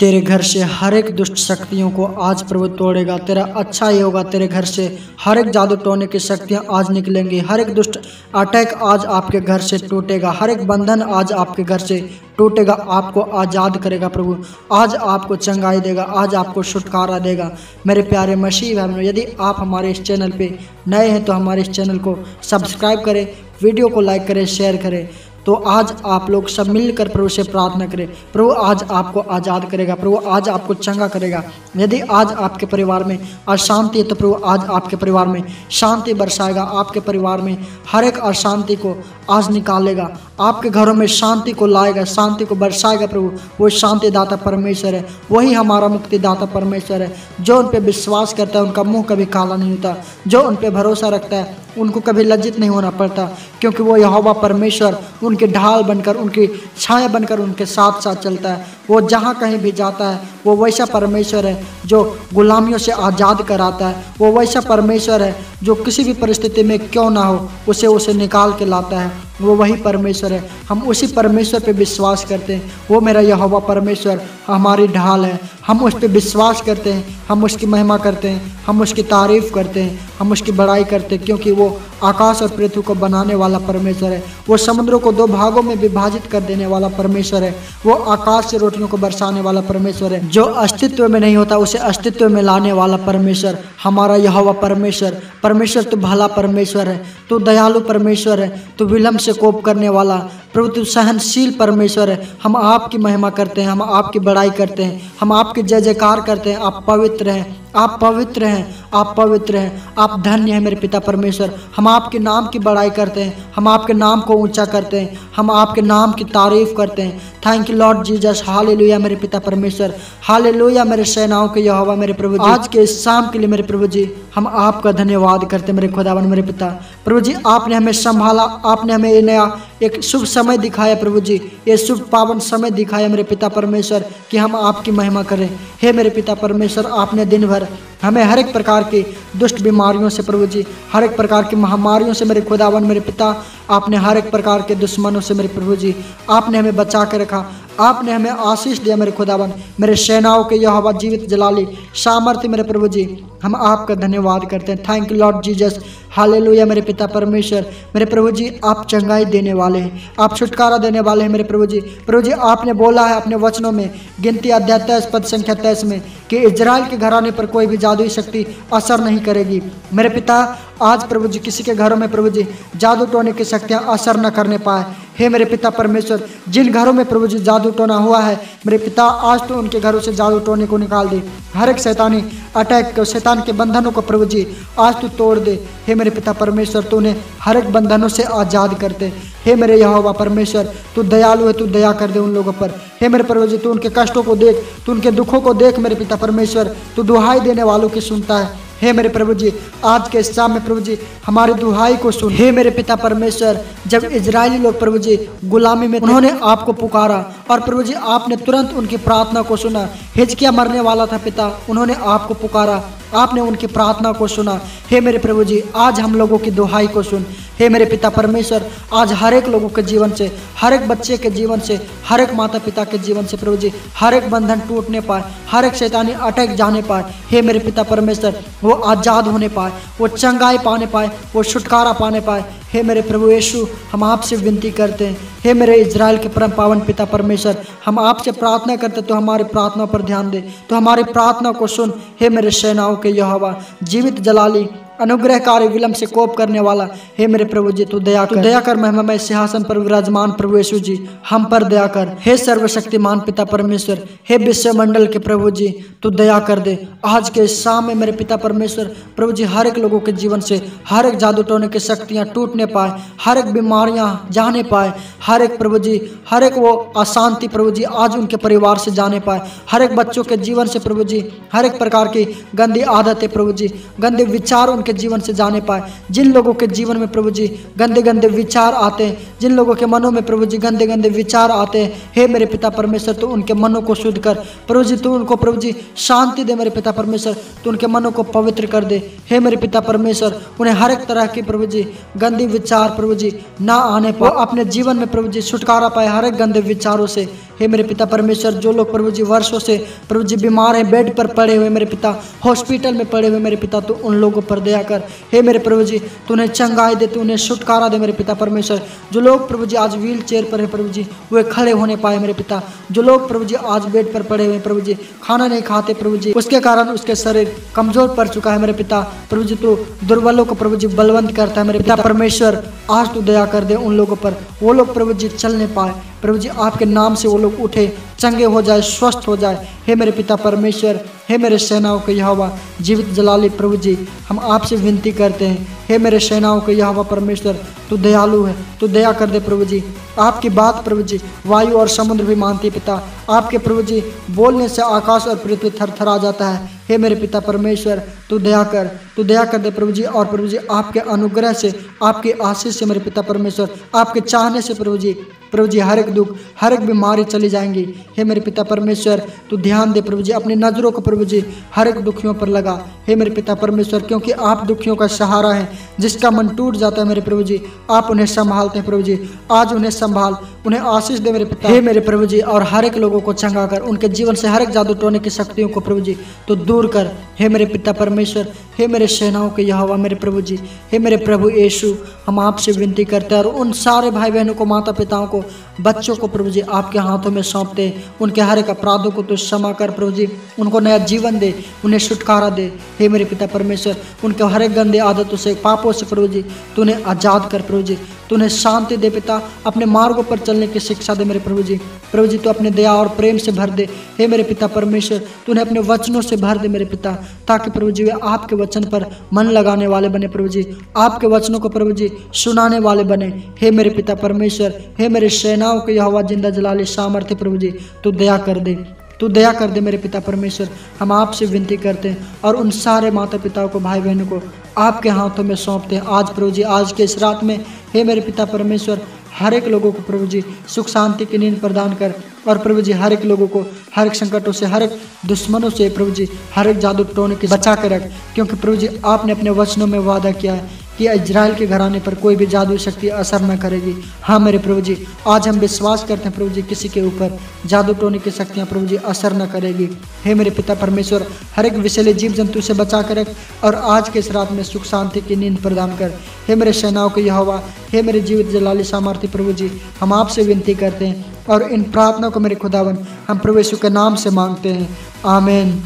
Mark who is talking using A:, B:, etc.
A: तेरे घर से हर एक दुष्ट शक्तियों को आज प्रभु तोड़ेगा, तेरा अच्छा ही होगा तेरे घर से। हर एक जादू टोने की शक्तियाँ आज निकलेंगी हर एक दुष्ट अटैक आज आपके घर से टूटेगा हर एक बंधन आज आपके घर से टूटेगा, आपको आज़ाद करेगा प्रभु। आज आपको चंगाई देगा, आज आपको छुटकारा देगा। मेरे प्यारे मसीह बहनों यदि आप हमारे इस चैनल पे नए हैं तो हमारे इस चैनल को सब्सक्राइब करें, वीडियो को लाइक करें, शेयर करें। तो आज आप लोग सब मिलकर प्रभु से प्रार्थना करें। प्रभु आज आपको आज़ाद करेगा। प्रभु आज आपको चंगा करेगा। यदि आज आपके परिवार में अशांति है तो प्रभु आज आपके परिवार में शांति बरसाएगा। आपके परिवार में हर एक अशांति को आज निकालेगा। आपके घरों में शांति को लाएगा, शांति को बरसाएगा प्रभु। वो शांति दाता परमेश्वर है। वही हमारा मुक्ति दाता परमेश्वर है। जो उन पर विश्वास करता है, उनका मुँह कभी काला नहीं होता। जो उन पर भरोसा रखता है, उनको कभी लज्जित नहीं होना पड़ता। क्योंकि वो यहोवा परमेश्वर, उनके ढाल बनकर, उनकी छाया बनकर, उनके साथ साथ चलता है। वो जहाँ कहीं भी जाता है, वो वैसा परमेश्वर है, जो गुलामियों से आज़ाद कराता है। वो वैसा परमेश्वर है, जो किसी भी परिस्थिति में क्यों ना हो, उसे उसे निकाल के लाता है। वो वही परमेश्वर है। हम उसी परमेश्वर पे विश्वास करते हैं। वो मेरा यहोवा परमेश्वर, हमारी ढाल है। हम उस पर विश्वास करते हैं। हम उसकी महिमा करते हैं। हम उसकी तारीफ़ करते हैं। हम उसकी बड़ाई करते हैं, क्योंकि वो आकाश और पृथ्वी को बनाने वाला परमेश्वर है। वो समुद्रों को दो भागों में विभाजित कर देने वाला परमेश्वर है। वो आकाश से रोटियों को बरसाने वाला परमेश्वर है। जो अस्तित्व में नहीं होता, उसे अस्तित्व में लाने वाला परमेश्वर, हमारा यह परमेश्वर। परमेश्वर तो भला परमेश्वर है तो दयालु परमेश्वर है तो विलम्ब से कोप करने वाला प्रभु, तू सहनशील परमेश्वर है। हम आपकी महिमा करते हैं, हम आपकी बड़ाई करते हैं, हम आपकी जय जयकार करते हैं। आप पवित्र हैं, आप पवित्र हैं, आप पवित्र हैं। आप धन्य हैं मेरे पिता परमेश्वर। हम आपके नाम की बड़ाई करते हैं, हम आपके नाम को ऊँचा करते हैं, हम आपके नाम की तारीफ़ करते हैं। थैंक यू लॉर्ड जीजस हाल मेरे पिता परमेश्वर। हाल मेरे सेनाओं के यहोवा, मेरे प्रभु जी। आज के इस शाम के लिए मेरे प्रभु जी, हम आपका धन्यवाद करते हैं मेरे खुदावन, मेरे पिता। प्रभु जी, आपने हमें संभाला, आपने हमें नया एक शुभ समय दिखाया प्रभु जी। ये शुभ पावन समय दिखाया मेरे पिता परमेश्वर कि हम आपकी महिमा करें। हे मेरे पिता परमेश्वर, आपने दिन भर हमें हर एक प्रकार की दुष्ट बीमारियों से प्रभु जी, हर एक प्रकार की महामारियों से मेरे खुदावन मेरे पिता आपने हर एक प्रकार के दुश्मनों से मेरे प्रभु जी, आपने हमें बचा के रखा, आपने हमें आशीष दिया मेरे खुदावन। मेरे सेनाओं के यह हवा जीवित जलाली, सामर्थ्य मेरे प्रभु जी, हम आपका धन्यवाद करते हैं। थैंक यू लॉर्ड जीजस हाले मेरे पिता परमेश्वर। मेरे प्रभु जी, आप चंगाई देने वाले हैं। आप छुटकारा देने वाले हैं मेरे प्रभु जी। प्रभु जी, आपने बोला है अपने वचनों में, गिनती अध्याय तेईस पद संख्या तेईस में, कि इजराइल के घराने पर कोई भी जादुई शक्ति असर नहीं करेगी। मेरे पिता आज प्रभु जी, किसी के घरों में प्रभु जी जादू टोने की शक्तियाँ असर न करने पाए। हे मेरे पिता परमेश्वर, जिन घरों में प्रभु जी जादू टोना हुआ है, मेरे पिता आज तो उनके घरों से जादू टोने को निकाल दे। हर एक शैतानी, अटैक को शैतान के बंधनों को प्रभु जी, आज तू तोड़ दे। हे मेरे पिता परमेश्वर तू उन्हें हर एक बंधनों से आज़ाद कर दे हे मेरे यहोवा परमेश्वर, तू दयालु है, तू दया कर दे उन लोगों पर। हे मेरे प्रभु जी, तू उनके कष्टों को देख, तू उनके दुखों को देख मेरे पिता परमेश्वर। तू दुहाई देने वालों की सुनता है। हे मेरे प्रभु जी आज के शाम में प्रभु जी हमारी दुहाई को सुन। हे मेरे पिता परमेश्वर जब इजरायली लोग प्रभु जी गुलामी में उन्होंने आपको पुकारा और प्रभु जी आपने तुरंत उनकी प्रार्थना को सुना। हिजकिया मरने वाला था पिता उन्होंने आपको पुकारा। आपने उनकी प्रार्थना को सुना। हे मेरे प्रभु जी आज हम लोगों की दुहाई को सुन। हे मेरे पिता परमेश्वर, आज हर एक लोगों के जीवन से, हर एक बच्चे के जीवन से, हर एक माता पिता के जीवन से प्रभु जी हर एक बंधन टूटने पाए, हर एक शैतानी अटैक जाने पाए। हे मेरे पिता परमेश्वर, वो आज़ाद होने पाए, वो चंगाई पाने पाए, वो छुटकारा पाने पाए। हे मेरे प्रभु यीशु, हम आपसे विनती करते हैं। हे मेरे इज़राइल के परम पावन पिता परमेश्वर, हम आपसे प्रार्थना करते तो हमारी प्रार्थना पर ध्यान दे। तो हमारी प्रार्थना को सुन। हे मेरे सेनाओं के यहोवा, जीवित जलाली अनुग्रहकारी विलंब से कोप करने वाला, हे मेरे प्रभु जी, तू दया कर। दया कर महिमा सिंहासन पर विराजमान प्रभु यीशु जी, हम पर दया कर। हे सर्वशक्तिमान पिता परमेश्वर, हे विश्व मंडल के प्रभु जी, तू दया कर दे। आज के शाम में मेरे पिता परमेश्वर, प्रभु जी, हर एक लोगों के जीवन से, हर एक जादू टोने की शक्तियाँ टूटने पाए, हर एक बीमारियाँ जाने पाए, हर एक प्रभु जी, हर एक वो अशांति प्रभु जी, आज उनके परिवार से जाने पाए, हर एक बच्चों के जीवन से प्रभु जी, हर एक प्रकार की गंदी आदतें प्रभु जी, गंदे विचार जीवन से जाने पाए। जिन लोगों के जीवन में प्रभु जी गंदे गंदे विचार आते हैं, जिन लोगों के मनों में प्रभु जी गंदे गंदे विचार आते हैं, हे मेरे पिता परमेश्वर तो उनके मनों को शुद्ध कर। प्रभु जी, तू उनको प्रभु जी शांति दे मेरे पिता परमेश्वर, तू उनके मनों को पवित्र कर दे। हे मेरे पिता परमेश्वर, उन्हें हर एक तरह की प्रभु जी गंदी विचार प्रभु जी ना आने पर अपने जीवन में प्रभु जी छुटकारा पाए हर एक गंदे विचारों से। हे मेरे पिता परमेश्वर, जो लोग प्रभु जी वर्षों से प्रभु जी बीमार हैं, बेड पर पड़े हुए मेरे पिता, हॉस्पिटल में पड़े हुए मेरे पिता तो उन लोगों पर दया कर। हे मेरे प्रभु जी तू उन्हें चंगाई दे तू उन्हें छुटकारा दे मेरे पिता परमेश्वर। जो लोग प्रभु जी आज व्हील चेयर पर है प्रभु जी वे खड़े होने पाए मेरे पिता। जो लोग प्रभु जी आज बेड पर पड़े हुए प्रभु जी खाना नहीं खाते प्रभु जी उसके कारण उसके शरीर कमज़ोर पड़ चुका है मेरे पिता। प्रभु जी तू दुर्बलों को प्रभु जी बलवंत करता है मेरे पिता। परमेश्वर, आज तू दया कर दे उन लोगों पर। वो लोग प्रभु जी चलने पाए। प्रभु जी, आपके नाम से वो लोग उठे, चंगे हो जाए, स्वस्थ हो जाए। हे मेरे पिता परमेश्वर, हे मेरे सेनाओं के यहोवा, जीवित जलाली प्रभु जी, हम आपसे विनती करते हैं। हे मेरे सेनाओं के यहोवा परमेश्वर, तू दयालु है, तू दया कर दे प्रभु जी। आपकी बात प्रभु जी, वायु और समुद्र भी मानती पिता। आपके प्रभु जी, बोलने से आकाश और पृथ्वी थर थर आ जाता है। हे मेरे पिता परमेश्वर, तू दया कर, तू दया कर दे प्रभु जी, और प्रभु जी, आपके अनुग्रह से, आपके आशीष से मेरे पिता परमेश्वर, आपके चाहने से प्रभु जी प्रभु जी, हर एक दुख, हर एक बीमारी चली जाएँगी। हे मेरे पिता परमेश्वर, तू ध्यान दे प्रभु जी, अपनी नज़रों को प्रभु जी, हर एक दुखियों पर लगा। हे मेरे पिता परमेश्वर, क्योंकि आप दुखियों का सहारा है, जिसका मन टूट जाता है मेरे प्रभु जी, आप उन्हें संभालते हैं प्रभु जी। आज उन्हें संभाल, उन्हें आशीष दे मेरे पिता। हे मेरे प्रभु जी, और हर एक लोगों को चंगा कर, उनके जीवन से हर एक जादू टोने की शक्तियों को प्रभु जी तो दूर कर। हे मेरे पिता परमेश्वर, हे मेरे सेनाओं के यहोवा, मेरे प्रभु जी, हे मेरे प्रभु यीशु, हम आपसे विनती करते हैं और उन सारे भाई बहनों को माता पिताओं को, बच्चों को प्रभु जी, आपके हाथों में सौंपते उनके हर एक अपराधों को तो क्षमा कर प्रभु जी, उनको नया जीवन दे, उन्हें छुटकारा दे। हे मेरे पिता परमेश्वर, उनके हर एक गंदे आदतों से, पापों से प्रभु जी तू उन्हें आज़ाद कर प्रभु जी तू उन्हें शांति दे पिता, अपने मार्गों पर चलने की शिक्षा दे मेरे प्रभु जी। प्रभु जी, तू अपने दया और प्रेम से भर दे। हे मेरे पिता परमेश्वर तू उन्हें अपने वचनों से भर दे मेरे पिता, ताकि प्रभु जी वे आपके वचन पर मन लगाने वाले बने प्रभु जी। आपके वचनों को प्रभु जी सुनाने वाले बने। हे मेरे पिता परमेश्वर, हे मेरे सेनाओं के यहोवा ज़िंदा जलाली सामर्थ्य प्रभु जी, तू दया कर दे। तू दया कर दे मेरे पिता परमेश्वर। हम आपसे विनती करते हैं और उन सारे माता पिताओं को भाई बहनों को आपके हाथों में सौंपते हैं। आज प्रभु जी, आज के इस रात में, हे मेरे पिता परमेश्वर हर एक लोगों को प्रभु जी सुख शांति की नींद प्रदान कर और प्रभु जी हर एक लोगों को हर एक संकटों से, हर एक दुश्मनों से प्रभु जी हर एक जादू टोने की बचा कर रख, क्योंकि प्रभु जी आपने अपने वचनों में वादा किया है। कि इजराइल के घराने पर कोई भी जादू शक्ति असर न करेगी। हाँ मेरे प्रभु जी, आज हम विश्वास करते हैं प्रभु जी, किसी के ऊपर जादू टोने की शक्तियाँ प्रभु जी असर न करेगी। हे मेरे पिता परमेश्वर, हर एक विषैले जीव जंतु से बचा कर रख और आज के इस रात में सुख, शांति की नींद प्रदान कर। हे मेरे सेनाओं के यहोवा, हे मेरे जीवित जलाली सामर्थ्य प्रभु जी, हम आपसे विनती करते हैं और इन प्रार्थनाओं को मेरे खुदावन, हम प्रभु यीशु के नाम से मांगते हैं। आमेन।